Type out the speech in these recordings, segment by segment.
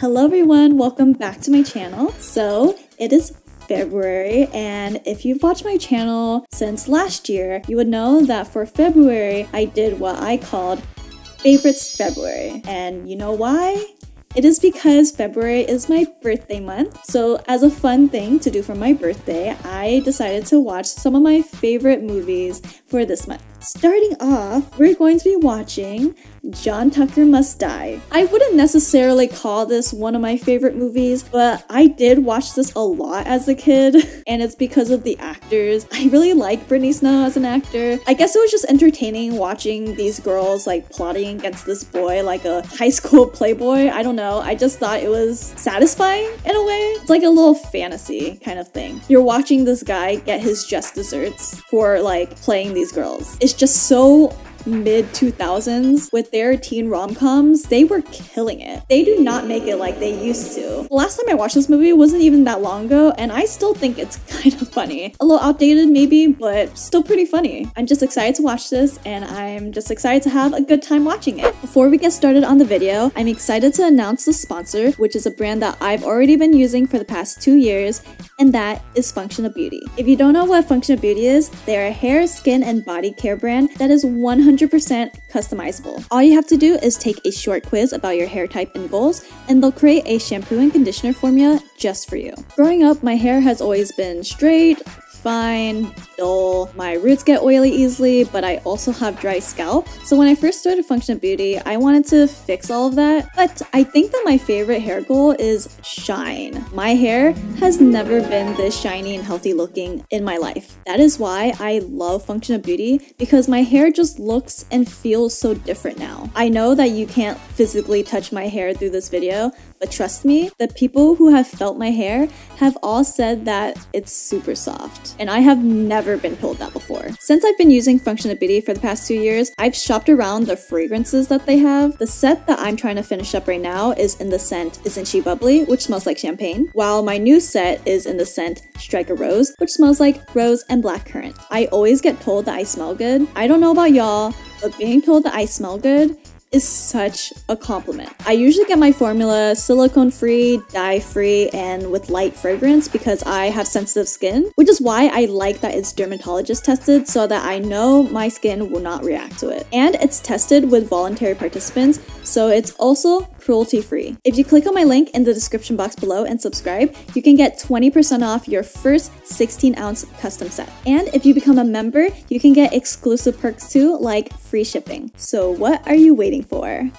Hello everyone, welcome back to my channel. So, it is February, and if you've watched my channel since last year, you would know that for February, I did what I called Favorites February. And you know why? It is because February is my birthday month. So, as a fun thing to do for my birthday, I decided to watch some of my favorite movies for this month. Starting off, we're going to be watching John Tucker Must Die. I wouldn't necessarily call this one of my favorite movies, but I did watch this a lot as a kid, and it's because of the actors. I really like Brittany Snow as an actor. I guess it was just entertaining watching these girls like plotting against this boy like a high school playboy. I don't know. I just thought it was satisfying in a way. It's like a little fantasy kind of thing. You're watching this guy get his just desserts for like playing these girls. It's just so mid 2000s with their teen rom-coms they were killing it. They do not make it like they used to. The last time i watched this movie wasn't even that long ago and i still think it's kind of funny. A little outdated maybe but still pretty funny. I'm just excited to watch this and i'm just excited to have a good time watching it. Before we get started on the video i'm excited to announce the sponsor which is a brand that i've already been using for the past two years and that is Function of Beauty. If you don't know what Function of Beauty is, they're a hair, skin, and body care brand that is 100% customizable. All you have to do is take a short quiz about your hair type and goals, and they'll create a shampoo and conditioner formula just for you. Growing up, my hair has always been straight, fine, dull. My roots get oily easily, but I also have dry scalp. So when I first started Function Beauty, I wanted to fix all of that. But I think that my favorite hair goal is shine. My hair has never been this shiny and healthy looking in my life. That is why I love Function of Beauty because my hair just looks and feels so different now. I know that you can't physically touch my hair through this video, but trust me, the people who have felt my hair have all said that it's super soft. And I have never been told that before. Since I've been using Function of Beauty for the past two years, I've shopped around the fragrances that they have. The set that I'm trying to finish up right now is in the scent Isn't She Bubbly, which smells like champagne, while my new set is in the scent Strike a Rose, which smells like rose and blackcurrant. I always get told that I smell good. I don't know about y'all, but being told that I smell good is such a compliment. I usually get my formula silicone free, dye free, and with light fragrance because I have sensitive skin, which is why I like that it's dermatologist tested so that I know my skin will not react to it. And it's tested with voluntary participants, so it's also cruelty free. If you click on my link in the description box below and subscribe, you can get 20% off your first 16 ounce custom set. And if you become a member, you can get exclusive perks too, like free shipping. So what are you waiting for?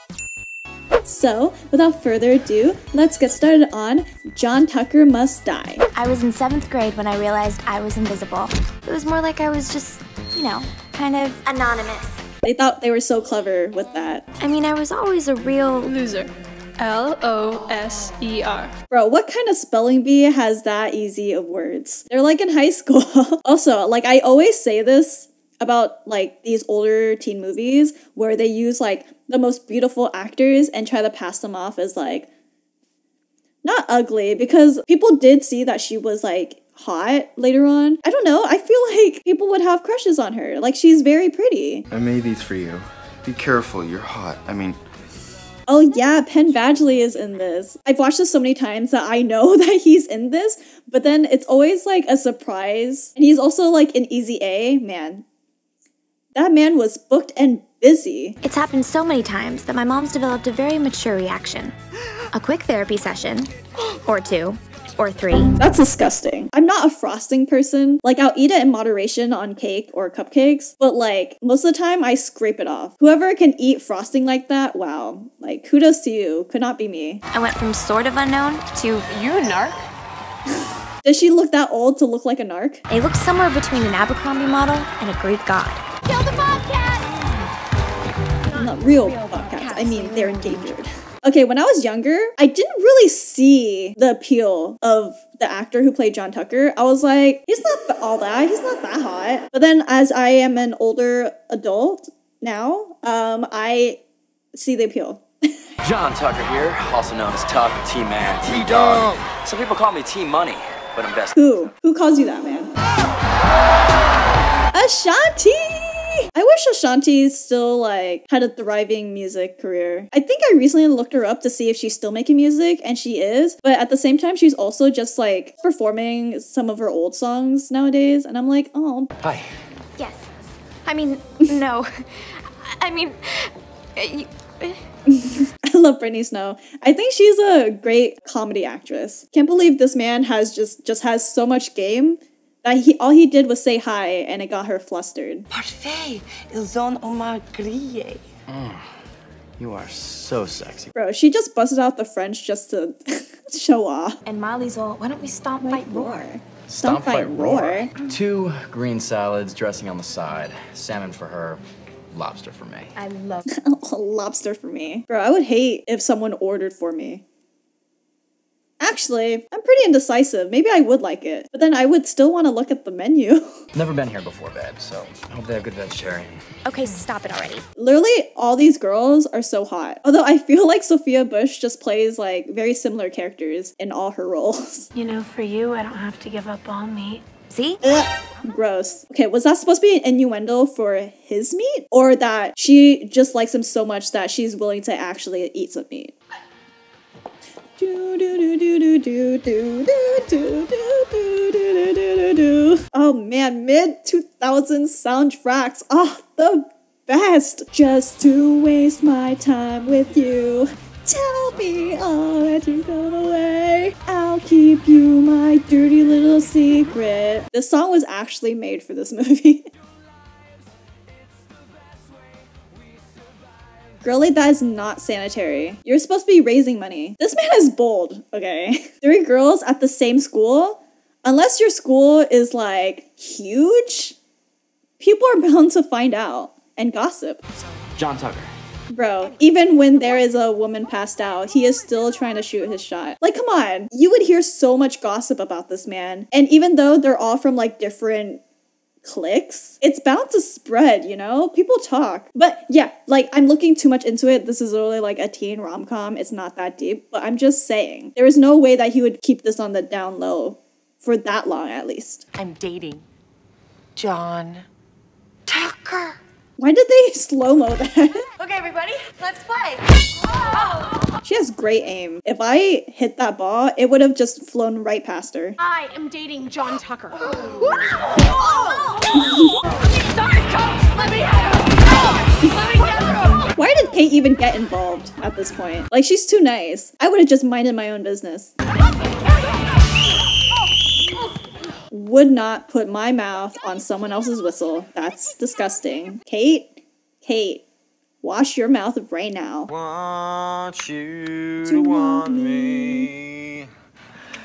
So, without further ado, let's get started on John Tucker Must Die. I was in seventh grade when I realized I was invisible. It was more like I was just, you know, kind of anonymous. They thought they were so clever with that. I mean, I was always a real Loser. L O S E R. Bro, what kind of spelling bee has that easy of words? They're like in high school. also, like I always say this about like these older teen movies where they use like the most beautiful actors and try to pass them off as like not ugly because people did see that she was like hot later on. I don't know. I feel like people would have crushes on her. Like she's very pretty. I made these for you. Be careful, you're hot. I mean, Oh yeah, Penn Badgley is in this. I've watched this so many times that I know that he's in this, but then it's always like a surprise. And he's also like an easy A, man. That man was booked and busy. It's happened so many times that my mom's developed a very mature reaction. A quick therapy session, or two, or three. That's disgusting. I'm not a frosting person. Like, I'll eat it in moderation on cake or cupcakes, but like, most of the time I scrape it off. Whoever can eat frosting like that, wow. Like, kudos to you. Could not be me. I went from sort of unknown to You a narc? Does she look that old to look like a narc? They look somewhere between an Abercrombie model and a Greek god. Kill the bobcat! Not real bobcats. I mean, they're endangered. Okay, when I was younger, I didn't really see the appeal of the actor who played John Tucker. I was like, he's not all that. He's not that hot. But then, as I am an older adult now, um, I see the appeal. John Tucker here, also known as Tuck, T-Man, T-Dog. Some people call me T-Money, but I'm best. Who? Who calls you that, man? Ashanti! I wish Ashanti still like had a thriving music career. I think I recently looked her up to see if she's still making music, and she is. But at the same time, she's also just like performing some of her old songs nowadays, and I'm like, oh, Hi. Yes. I mean, no. I mean, you, I love Brittany Snow. I think she's a great comedy actress. Can't believe this man has just just has so much game that he all he did was say hi and it got her flustered. Parfait, ils ont un mal grillé. Mm. You are so sexy. Bro, she just busted out the French just to show off. And Molly's all, why don't we stomp, fight, roar? Stomp, fight, roar. Two green salads, dressing on the side. Salmon for her, lobster for me. I love a lobster for me. Bro, I would hate if someone ordered for me. Actually, I'm pretty indecisive. Maybe I would like it, but then I would still want to look at the menu. Never been here before, babe, so I hope they have good vegetarian. okay, stop it already. Literally, all these girls are so hot. Although I feel like Sophia Bush just plays like very similar characters in all her roles. You know, for you, I don't have to give up all meat. See? Ugh, gross. Okay, was that supposed to be an innuendo for his meat? Or that she just likes him so much that she's willing to actually eat some meat? Oh man, mid 2000s soundtracks. Oh, the best. Just to waste my time with you. Tell me all that you've gone away. I'll keep you my dirty little secret. This song was actually made for this movie. Girlie, that is not sanitary. You're supposed to be raising money. This man is bold, okay? Three girls at the same school? Unless your school is like huge, people are bound to find out and gossip. John Tucker. Bro, even when there is a woman passed out, he is still trying to shoot his shot. Like, come on. You would hear so much gossip about this man. And even though they're all from like different cliques, it's bound to spread, you know? People talk. But yeah, like, I'm looking too much into it. This is literally like a teen rom com. It's not that deep. But I'm just saying, there is no way that he would keep this on the down low for that long, at least. I'm dating John Tucker. Why did they slow mo that? Okay, everybody, let's play. she has great aim. If I hit that ball, it would have just flown right past her. I am dating John Tucker. Sorry, coach. Let me have him. Let me get him. Why did Kate even get involved at this point? Like, she's too nice. I would have just minded my own business. Would not put my mouth on someone else's whistle. That's disgusting. Kate? Kate, wash your mouth right now. Want you To want me.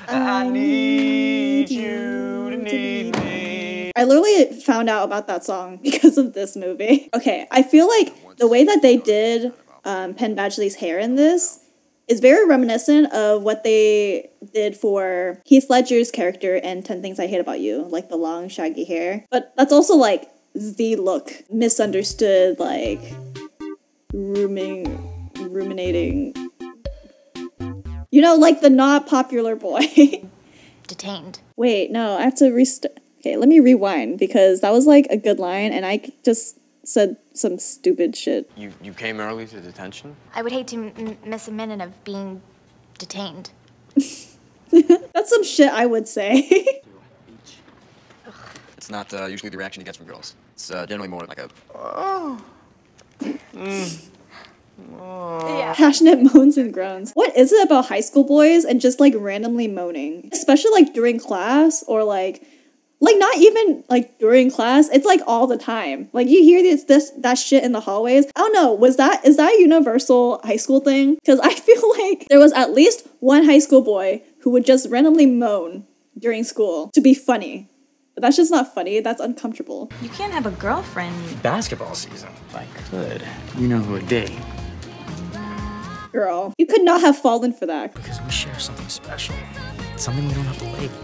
I need you to need me. I literally found out about that song because of this movie. Okay, I feel like the way that they did um, Penn Badgley's hair in this is very reminiscent of what they did for Heath Ledger's character in 10 Things I Hate About You, like the long, shaggy hair. But that's also like the look, misunderstood, like rooming, ruminating. You know, like the not popular boy. Detained. Wait, no, I have to restart. Okay, let me rewind because that was like a good line and I just said some stupid shit. You you came early to detention? I would hate to m- miss a minute of being detained. That's some shit I would say. It's not uh, usually the reaction he gets from girls. It's uh, generally more like a oh Yeah. Passionate moans and groans. What is it about high school boys and just like randomly moaning? Especially like during class or like like not even like during class. It's like all the time. Like you hear this this that shit in the hallways. I don't know. Was that is that a universal high school thing? Because I feel like there was at least one high school boy who would just randomly moan during school to be funny. But that's just not funny. That's uncomfortable. You can't have a girlfriend. Basketball season. If I could. You know who would date. Girl, you could not have fallen for that. Because we share something special. Something we don't have to label.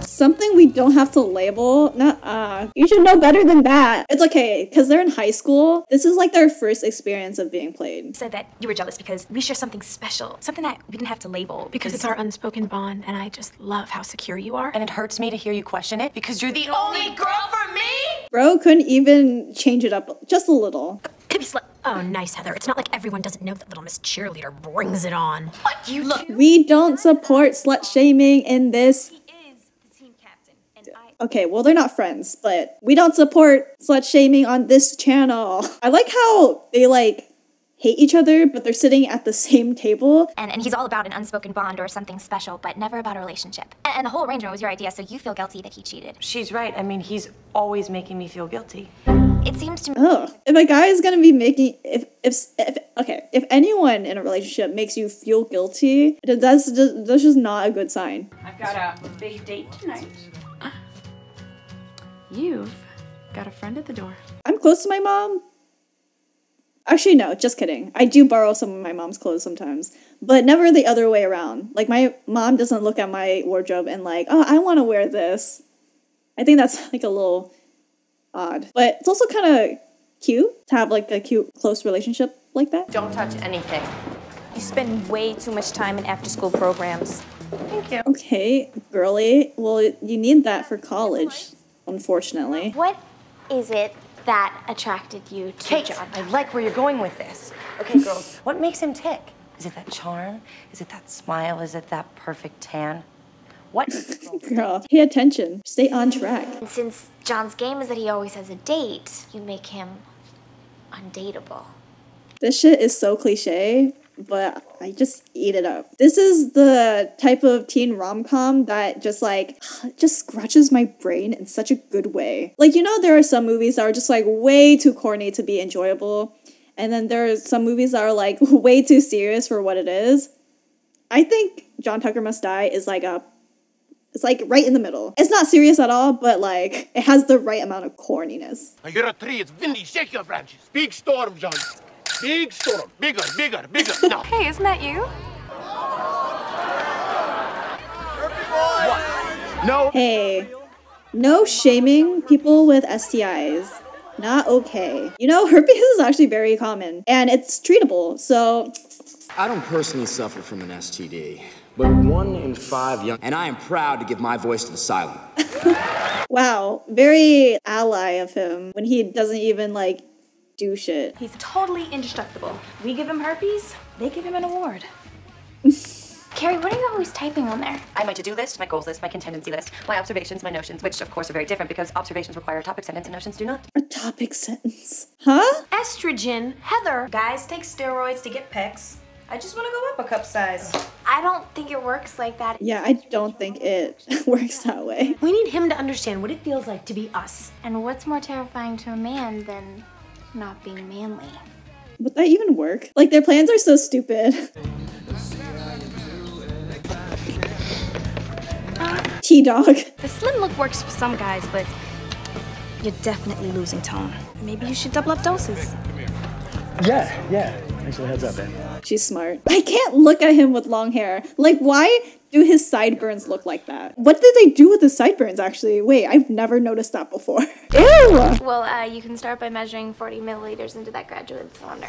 Something we don't have to label? Nuh-uh. You should know better than that. It's okay, because they're in high school. This is like their first experience of being played. said that you were jealous because we share something special, something that we didn't have to label. Because it's our unspoken bond, and I just love how secure you are. And it hurts me to hear you question it because you're the only girl for me. Bro couldn't even change it up just a little. Maybe slut. Oh, nice, Heather. It's not like everyone doesn't know that little Miss Cheerleader brings it on. What you look? We don't support slut shaming in this. He is the team captain, and I. Okay, well, they're not friends, but we don't support slut shaming on this channel. I like how they like hate each other, but they're sitting at the same table. And, and he's all about an unspoken bond or something special, but never about a relationship. And, and the whole arrangement was your idea, so you feel guilty that he cheated. She's right. I mean, he's always making me feel guilty. It seems to me. Ugh. If a guy is gonna be making, if, if, if, okay, if anyone in a relationship makes you feel guilty, that's just, that's just not a good sign. I've got a big date tonight. You've got a friend at the door. I'm close to my mom. Actually, no, just kidding. I do borrow some of my mom's clothes sometimes, but never the other way around. Like, my mom doesn't look at my wardrobe and, like, oh, I want to wear this. I think that's, like, a little odd. But it's also kind of cute to have, like, a cute, close relationship like that. Don't touch anything. You spend way too much time in after-school programs. Thank you. Okay, girly. Well, you need that for college, unfortunately. What is it that attracted you to Kate, John? I like where you're going with this. Okay, girls, what makes him tick? Is it that charm? Is it that smile? Is it that perfect tan? What? Girl, pay attention. Stay on track. And since John's game is that he always has a date, you make him undateable. This shit is so cliche, but I just eat it up. This is the type of teen rom com that just like just scratches my brain in such a good way. Like you know, there are some movies that are just like way too corny to be enjoyable, and then there are some movies that are like way too serious for what it is. I think John Tucker Must Die is like a it's like right in the middle. It's not serious at all, but like it has the right amount of corniness. You're a tree. It's windy. Shake your branches. Big storm, John. Big storm. Bigger, bigger, bigger. Now. Hey, isn't that you? No. Hey, no shaming people with STIs. Not okay. You know, herpes is actually very common and it's treatable, so I don't personally suffer from an STD, but one in five young, and I am proud to give my voice to the silent. wow, very ally of him when he doesn't even like do shit. He's totally indestructible. We give him herpes, they give him an award. Carrie, what are you always typing on there? I have my to-do list, my goals list, my contingency list, my observations, my notions, which of course are very different because observations require a topic sentence and notions do not. A topic sentence. Huh? Estrogen. Heather. Guys take steroids to get pecs. I just want to go up a cup size. I don't think it works like that. Yeah, I don't think it works that way. We need him to understand what it feels like to be us. And what's more terrifying to a man than not being manly? Would that even work? Like their plans are so stupid. Uh, T dog. The slim look works for some guys, but you're definitely losing tone. Maybe you should double up doses. Yeah, yeah. Thanks for the heads up, man. She's smart. I can't look at him with long hair. Like, why do his sideburns look like that? What did they do with his sideburns, actually? Wait, I've never noticed that before. Ew! Well, uh, you can start by measuring 40 milliliters into that graduate cylinder.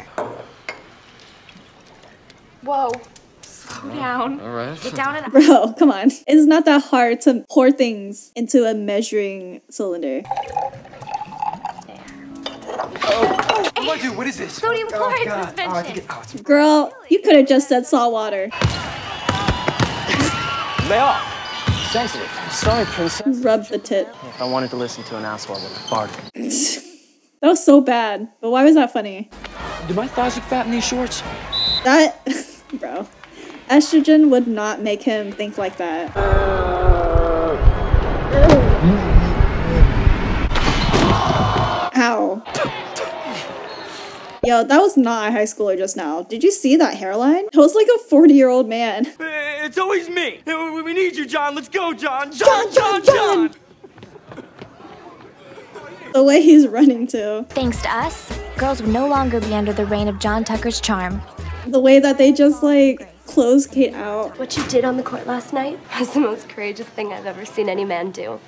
Whoa. Slow down. All right. Get down and Bro, come on. It's not that hard to pour things into a measuring cylinder. What do I do? What is this? Oh, Sodium chloride Oh, I suspension. think it, oh, it's Girl, you could have just said salt water. Lay off. Sensitive. Sorry, princess. Rub the tit. If I wanted to listen to an asshole, I would have farted. That was so bad. But why was that funny? Do my thighs look fat in these shorts? That, bro. Estrogen would not make him think like that. Ow. Yo, that was not a high schooler just now. Did you see that hairline? It was like a 40 year old man. Eh, it's always me. Eh, we we need you, John. Let's go, John. John, John, John! The way he's running too. Thanks to us, girls would no longer be under the reign of John Tucker's charm. The way that they just like close Kate out. What you did on the court last night was the most courageous thing I've ever seen any man do.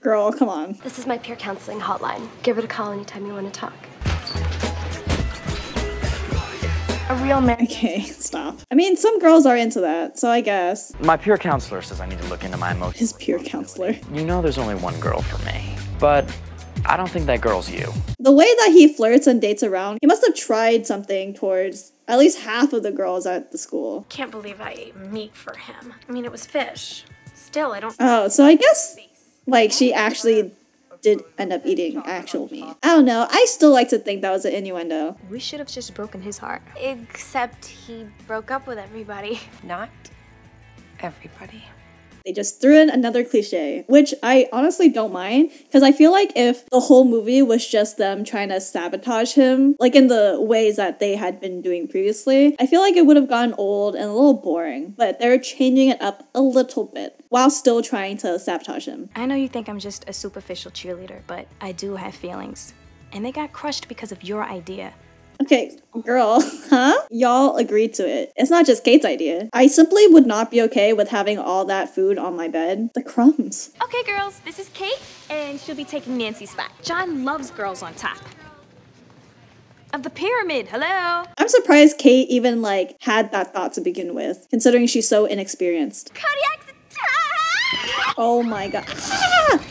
Girl, come on. This is my peer counseling hotline. Give it a call anytime you want to talk. A real man. Okay, stop. I mean, some girls are into that, so I guess. My peer counselor says I need to look into my emotions. His peer counselor. You know there's only one girl for me, but I don't think that girl's you. The way that he flirts and dates around, he must have tried something towards at least half of the girls at the school. Can't believe I ate meat for him. I mean, it was fish. Still, I don't. Oh, so I guess like she actually did end up eating actual meat. I don't know. I still like to think that was an innuendo. We should have just broken his heart. Except he broke up with everybody. Not everybody. They just threw in another cliche, which I honestly don't mind because I feel like if the whole movie was just them trying to sabotage him, like in the ways that they had been doing previously, I feel like it would have gotten old and a little boring. But they're changing it up a little bit while still trying to sabotage him. I know you think I'm just a superficial cheerleader, but I do have feelings. And they got crushed because of your idea. Okay, girl, huh? Y'all agreed to it. It's not just Kate's idea. I simply would not be okay with having all that food on my bed. The crumbs. Okay, girls, this is Kate, and she'll be taking Nancy's spot. John loves girls on top. Of the pyramid, hello? I'm surprised Kate even like had that thought to begin with, considering she's so inexperienced. Cardiac's attack! Oh my god. Ah!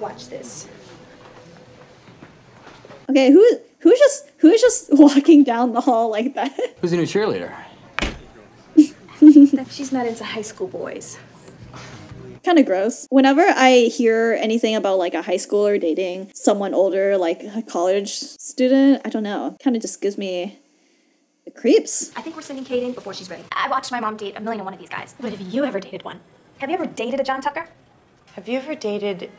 Watch this. Okay, who who's just who's just walking down the hall like that? Who's the new cheerleader? she's not into high school boys. kind of gross. Whenever I hear anything about like a high schooler dating someone older, like a college student, I don't know, kind of just gives me the creeps. I think we're sending Kate in before she's ready. I watched my mom date a million and one of these guys. But have you ever dated one? Have you ever dated a John Tucker? Have you ever dated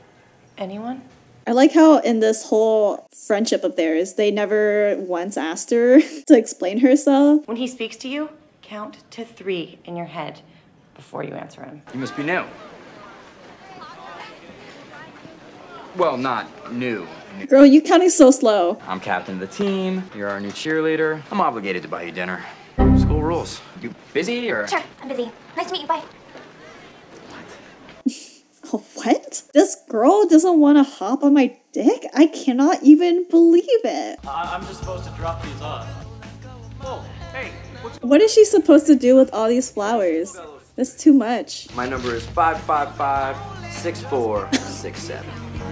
anyone? I like how in this whole friendship of theirs, they never once asked her to explain herself. When he speaks to you, count to three in your head before you answer him. You must be new. Well, not new. Girl, you counting so slow. I'm captain of the team. You're our new cheerleader. I'm obligated to buy you dinner. School rules. You busy or? Sure, I'm busy. Nice to meet you. Bye. What? This girl doesn't want to hop on my dick? I cannot even believe it. I'm just supposed to drop these off. Oh, hey, what's she supposed to do with all these flowers? That's too much. My number is 555 6467.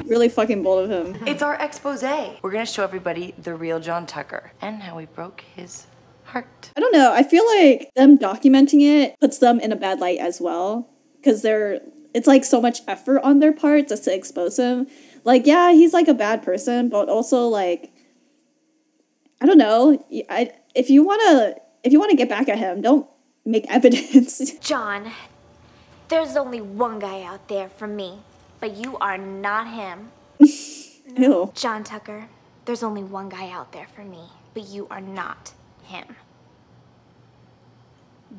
Really fucking bold of him. It's our expose. We're gonna show everybody the real John Tucker and how he broke his heart. I don't know. I feel like them documenting it puts them in a bad light as well. Because they're it's like so much effort on their part just to expose him. Like, yeah, he's like a bad person, but also like I don't know. I if you wanna if you wanna get back at him, don't make evidence. John, there's only one guy out there for me, but you are not him. Ew. John Tucker, there's only one guy out there for me, but you are not him.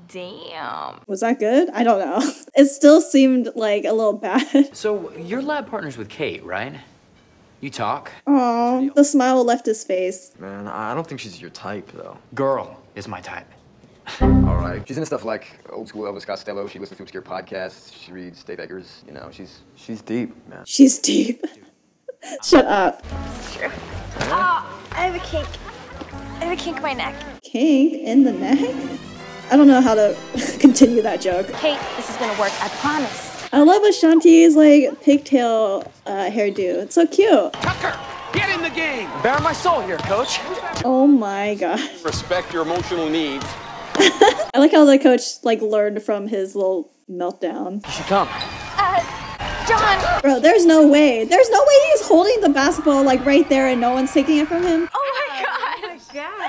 Damn. Was that good? I don't know. It still seemed like a little bad. So you're lab partners with Kate, right? You talk. Aw, the smile left his face. Man, I don't think she's your type, though. Girl is my type. All right. She's into stuff like old school Elvis Costello. She listens to obscure podcasts. She reads Dave Eggers. You know, she's she's deep, man. She's deep. Shut up. True. Oh, uh, I have a kink. I have a kink in my neck. Kink in the neck? I don't know how to continue that joke. Kate, this is gonna work, I promise. I love Ashanti's like pigtail uh, hairdo. It's so cute. Tucker, get in the game. Bare my soul here, coach. Oh my god. Respect your emotional needs. I like how the coach like learned from his little meltdown. You should come. Uh, John! Bro, there's no way. There's no way he's holding the basketball like right there and no one's taking it from him. Oh my god! Oh my gosh.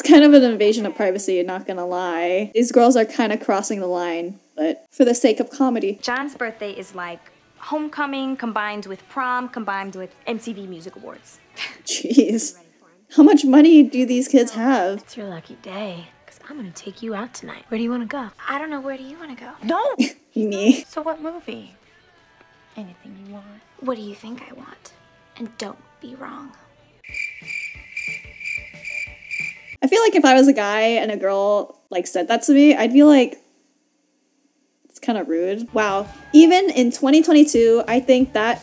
Okay. It's kind of an invasion of privacy, not gonna lie. These girls are kind of crossing the line, but for the sake of comedy. John's birthday is like homecoming combined with prom combined with MTV Music Awards. Jeez. How much money do these kids have? It's your lucky day, because I'm gonna take you out tonight. Where do you wanna go? I don't know. Where do you want to go? No! Me. so what movie? Anything you want. What do you think I want? And don't be wrong. Feel like if I was a guy and a girl like said that to me, I'd be like, it's kind of rude. Wow. Even in 2022, I think that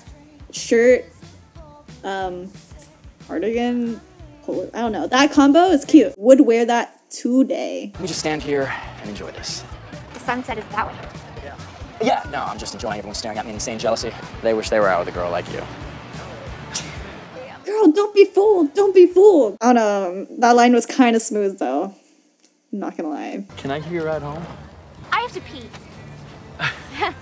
shirt, um, cardigan, polo- I don't know, that combo is cute. Would wear that today. Let me just stand here and enjoy this. The sunset is that way. Yeah, no, I'm just enjoying everyone staring at me in insane jealousy. They wish they were out with a girl like you. Girl, don't be fooled. Don't be fooled. Oh, I don't know. That line was kind of smooth though. I'm not gonna lie. Can I give you a ride home? I have to pee.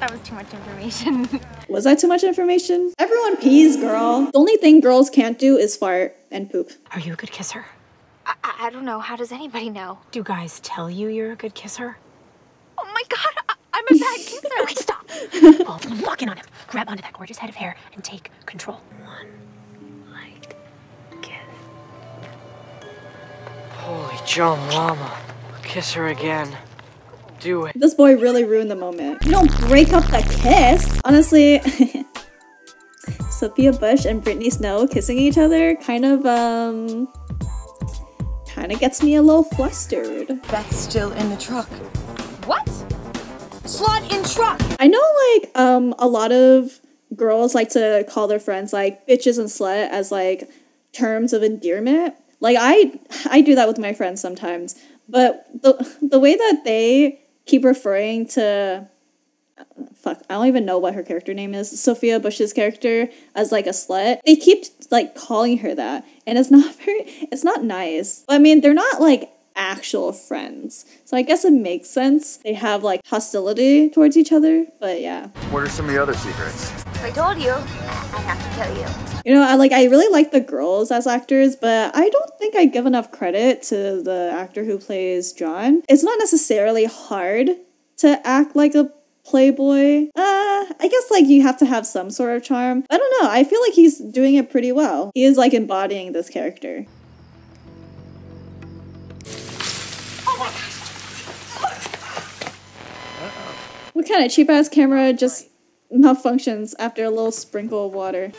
that was too much information. Was that too much information? Everyone pees, girl. The only thing girls can't do is fart and poop. Are you a good kisser? I, I, I don't know. How does anybody know? Do guys tell you you're a good kisser? Oh my god, I, I'm a bad kisser. okay, stop. oh, lock in on him. Grab onto that gorgeous head of hair and take control. One light kiss. Holy John Llama. Kiss her again. Do it. This boy really ruined the moment. You don't break up the kiss. Honestly, Sophia Bush and Brittany Snow kissing each other kind of um kind of gets me a little flustered. That's still in the truck. What? In truck. I know like um a lot of girls like to call their friends like bitches and slut as like terms of endearment. Like I I do that with my friends sometimes. But the the way that they keep referring to fuck, I don't even know what her character name is. Sophia Bush's character as like a slut. They keep like calling her that, and it's not very. It's not nice. I mean, they're not like actual friends, so I guess it makes sense. They have like hostility towards each other, but yeah. What are some of the other secrets? I told you, I have to kill you. You know, I like I really like the girls as actors, but I don't think I give enough credit to the actor who plays John. It's not necessarily hard to act like a playboy. Uh, I guess like you have to have some sort of charm. I don't know. I feel like he's doing it pretty well. He is like embodying this character. What kind of cheap ass camera just malfunctions after a little sprinkle of water?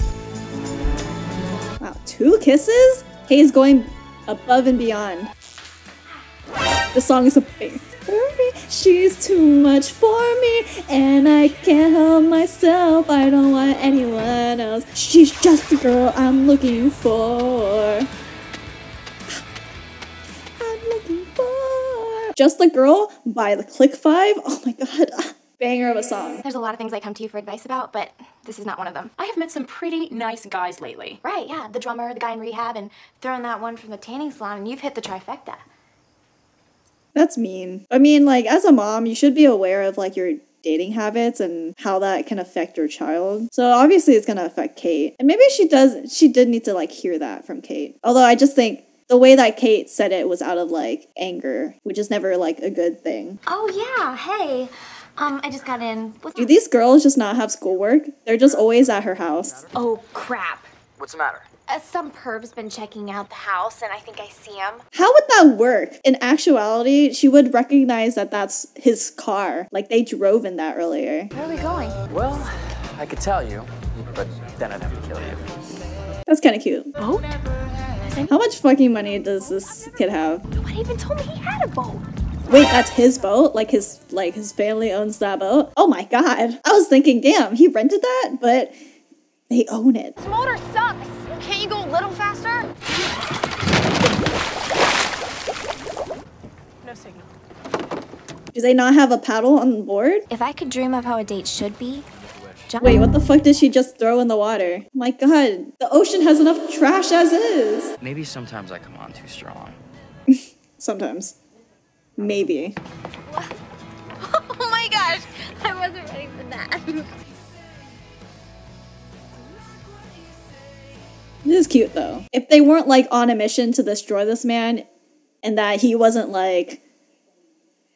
Wow, two kisses? Hayes going above and beyond. The song is a big. She's too much for me, and I can't help myself. I don't want anyone else. She's just the girl I'm looking for. I'm looking for. Just the Girl by the Click Five. Oh my god. Banger of a song. There's a lot of things I come to you for advice about, but this is not one of them. I have met some pretty nice guys lately. Right, yeah. The drummer, the guy in rehab, and throwing that one from the tanning salon, and you've hit the trifecta. That's mean. I mean, like, as a mom, you should be aware of, like, your dating habits and how that can affect your child. So obviously it's gonna affect Kate. And maybe she does she did need to like hear that from Kate. Although I just think the way that Kate said it was out of like anger, which is never like a good thing. Oh, yeah. Hey. Um, I just got in. What's Do these girls just not have schoolwork? They're just always at her house. Oh, crap. What's the matter? Uh, some perv's been checking out the house, and I think I see him. How would that work? In actuality, she would recognize that that's his car. Like they drove in that earlier. Where are we going? Well, I could tell you, but then I'd have to kill you. That's kind of cute. Boat? How much fucking money does this kid have? Nobody even told me he had a boat. Wait, that's his boat? Like his like his family owns that boat? Oh my god. I was thinking, damn, he rented that, but they own it. This motor sucks. Can't you go a little faster? No signal. Do they not have a paddle on board? If I could dream of how a date should be, John. Wait, what the fuck did she just throw in the water? My god, the ocean has enough trash as is. Maybe sometimes I come on too strong. Sometimes. Maybe. Oh my gosh, I wasn't ready for that. This is cute though. If they weren't like on a mission to destroy this man and that he wasn't like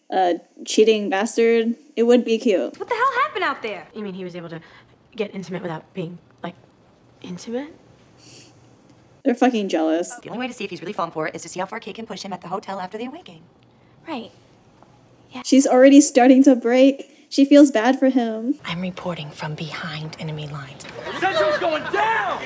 a cheating bastard, it would be cute. What the hell happened out there? You mean he was able to get intimate without being, like, intimate? They're fucking jealous. The only way to see if he's really fallen for it is to see how far Kate can push him at the hotel after the away game. Yeah. She's already starting to break. She feels bad for him. I'm reporting from behind enemy lines. Central's going down!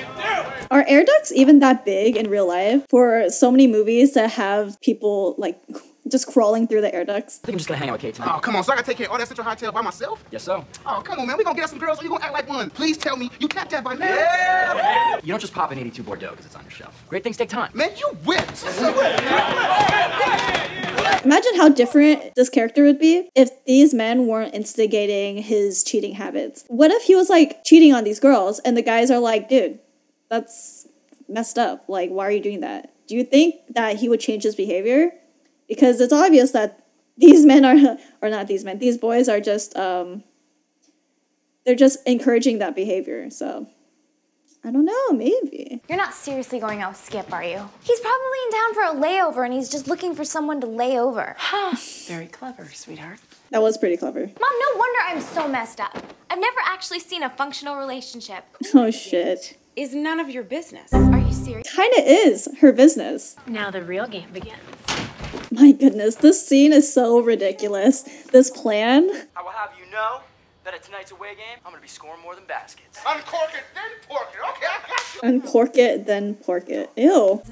Are air ducts even that big in real life for so many movies that have people like just crawling through the air ducts? I think I'm just gonna hang out with Kate tonight. Oh, come on, so I gotta take care of all that Central Hotel by myself? Yes, sir. Oh, come on, man. We gonna get us some girls, or you gonna act like one? Please tell me you tapped that by now. Yeah. You don't just pop an 82 Bordeaux because it's on your shelf. Great things take time. Man, you whipped. Imagine how different this character would be if these men weren't instigating his cheating habits. What if he was like cheating on these girls and the guys are like, dude, that's messed up. Like, why are you doing that? Do you think that he would change his behavior? Because it's obvious that these men are, or not these men, these boys are just, um, they're just encouraging that behavior. So I don't know, maybe. You're not seriously going out with Skip, are you? He's probably in town for a layover and he's just looking for someone to lay over. Ha, very clever, sweetheart. That was pretty clever. Mom, no wonder I'm so messed up. I've never actually seen a functional relationship. Oh shit. Is none of your business. Are you serious? Kinda is her business. Now the real game begins. My goodness, this scene is so ridiculous. This plan. I will have you know that at tonight's away game, I'm gonna be scoring more than baskets. Uncork it, then pork it. Okay, I got you. Uncork it, then pork it. Ew.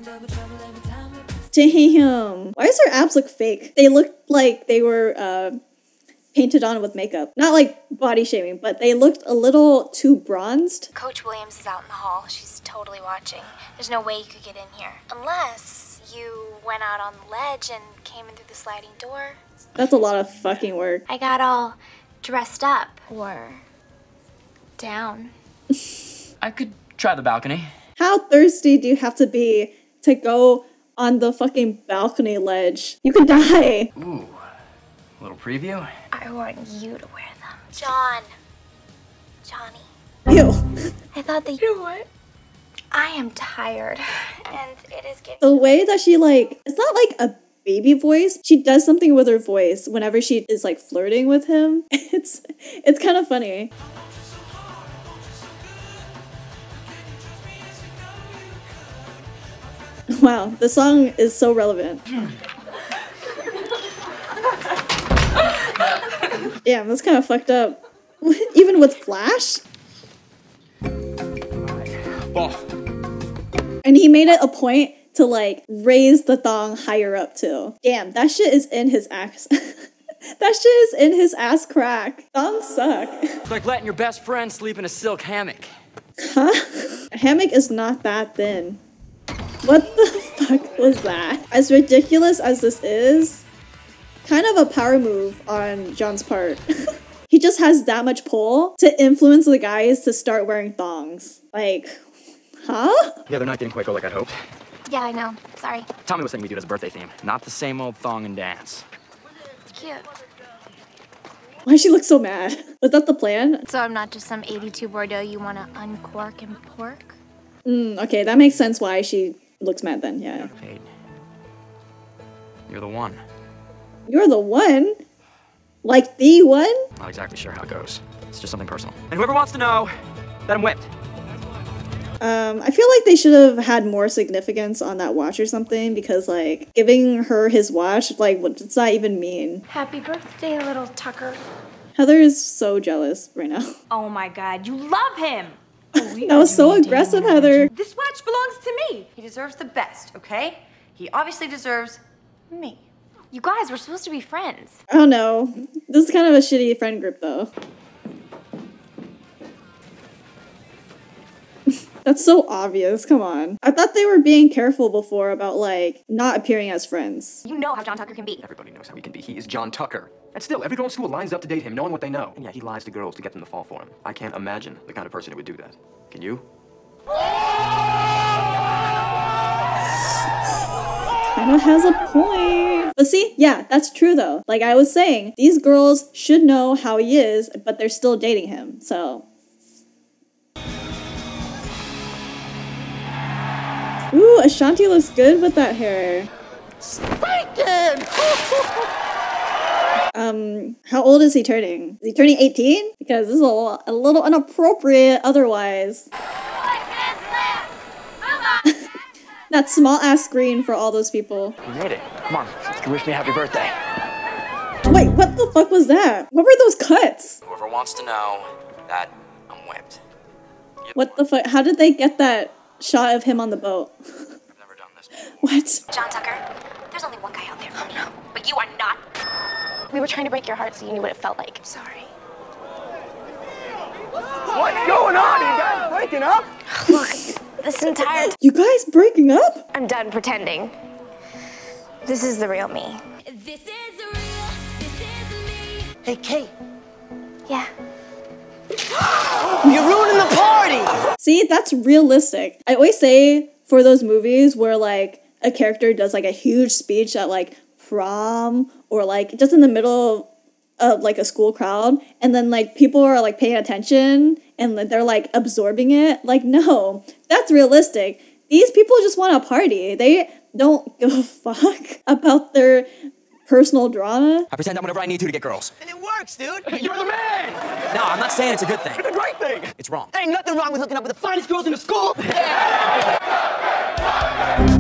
Damn. Why does her abs look fake? They look like they were uh, painted on with makeup. Not like body shaming, but they looked a little too bronzed. Coach Williams is out in the hall. She's totally watching. There's no way you could get in here. Unless you went out on the ledge and came in through the sliding door. That's a lot of fucking work. I got all dressed up. Or down. I could try the balcony. How thirsty do you have to be to go on the fucking balcony ledge? You could die. Ooh, a little preview. I want you to wear them. John. Johnny. Ew. I thought that you what? I am tired. And it is getting The way that she like, it's not like a baby voice. She does something with her voice whenever she is like flirting with him. It's it's kind of funny. Wow, the song is so relevant. Damn, that's kind of fucked up. Even with Flash? And he made it a point to like raise the thong higher up too. Damn, that shit is in his ass. that shit is in his ass crack. Thongs suck. It's like letting your best friend sleep in a silk hammock. Huh? A hammock is not that thin. What the fuck was that? As ridiculous as this is, kind of a power move on John's part. he just has that much pull to influence the guys to start wearing thongs. Like, huh? Yeah, they're not getting quite go like I'd hoped. Yeah, I know. Sorry. Tommy was saying we do it as a birthday theme, not the same old thong and dance. It's cute. Why she look so mad? Was that the plan? So I'm not just some 82 Bordeaux you want to uncork and pork? Mm, okay, that makes sense why she looks mad then, yeah. Paid. You're the one. You're the one? Like the one? Not exactly sure how it goes. It's just something personal. And whoever wants to know, that I'm whipped. Um, I feel like they should have had more significance on that watch or something because, like, giving her his watch, like, what does that even mean? Happy birthday, little Tucker. Heather is so jealous right now. Oh my god, you love him! That was so aggressive, Heather. This watch belongs to me. He deserves the best, okay? He obviously deserves me. You guys were supposed to be friends. I don't know. This is kind of a shitty friend group, though. That's so obvious. Come on. I thought they were being careful before about, like, not appearing as friends. You know how John Tucker can be. Everybody knows how he can be. He is John Tucker. And still, every girl in school lines up to date him, knowing what they know. And yeah, he lies to girls to get them to fall for him. I can't imagine the kind of person who would do that. Can you? Kind of has a point. But see, yeah, that's true though. Like I was saying, these girls should know how he is, but they're still dating him. So. Ooh, Ashanti looks good with that hair. Um, how old is he turning? Is he turning 18? Because this is a, lo- a little inappropriate otherwise. that small ass screen for all those people. You made it. Come on, you can wish me happy birthday. Wait, what the fuck was that? What were those cuts? Whoever wants to know, that I'm whipped. What the fuck? How did they get that shot of him on the boat? What? John Tucker, there's only one guy out there. Oh no. But you are not. We were trying to break your heart so you knew what it felt like. I'm sorry. What's going on? You guys breaking up? Look, this entire You guys breaking up? I'm done pretending. This is the real me. Hey, Kate. Yeah. You're ruining the party! See, that's realistic. I always say for those movies where like a character does like a huge speech at like prom or like just in the middle of like a school crowd and then like people are like paying attention and they're like absorbing it. Like, no, that's realistic. These people just want a party. They don't give a fuck about their personal drama. I pretend I'm whatever I need to to get girls. And it works, dude. You're the man. No, I'm not saying it's a good thing. It's a great thing. It's wrong. There ain't nothing wrong with hooking up with the finest girls in the school.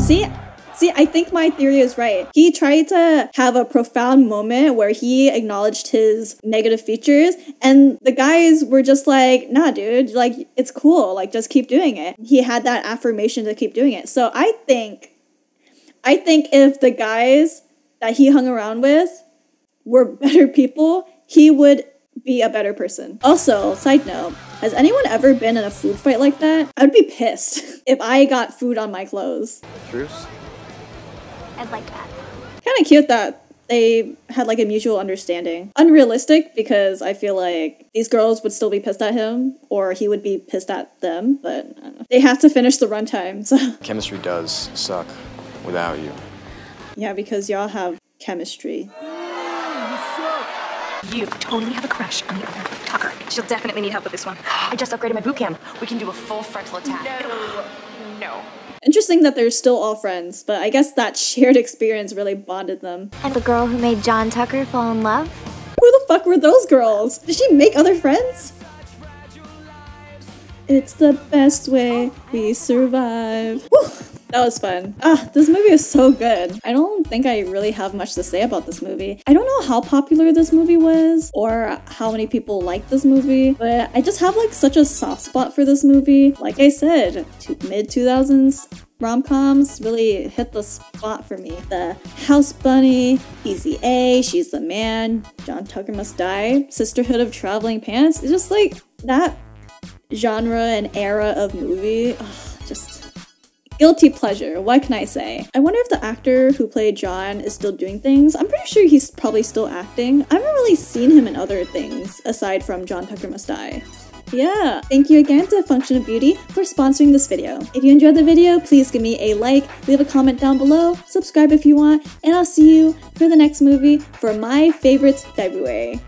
See, see, I think my theory is right. He tried to have a profound moment where he acknowledged his negative features, and the guys were just like, nah, dude, like, it's cool. Like, just keep doing it. He had that affirmation to keep doing it. So I think, I think if the guys that he hung around with were better people, he would be a better person. Also, side note, has anyone ever been in a food fight like that? I'd be pissed if I got food on my clothes. Truce? I'd like that. Kind of cute that they had like a mutual understanding. Unrealistic because I feel like these girls would still be pissed at him or he would be pissed at them, but I don't know. they have to finish the runtime. So Chemistry does suck without you. Yeah, because y'all have chemistry. You totally have a crush on the other Tucker. She'll definitely need help with this one. I just upgraded my boot camp. We can do a full frontal attack. No. No. Interesting that they're still all friends, but I guess that shared experience really bonded them. And the girl who made John Tucker fall in love? Who the fuck were those girls? Did she make other friends? It's the best way we survive. Whew, that was fun. Ah, this movie is so good. I don't think I really have much to say about this movie. I don't know how popular this movie was or how many people like this movie, but I just have like such a soft spot for this movie. Like I said, mid 2000s rom-coms really hit the spot for me. The House Bunny, Easy A, She's the Man, John Tucker Must Die, Sisterhood of Traveling Pants. It's just like that genre and era of movie. Just guilty pleasure. What can I say? I wonder if the actor who played John is still doing things. I'm pretty sure he's probably still acting. I haven't really seen him in other things aside from John Tucker Must Die. Yeah, thank you again to Function of Beauty for sponsoring this video. If you enjoyed the video, please give me a like, leave a comment down below, subscribe if you want, and I'll see you for the next movie for my favorites February.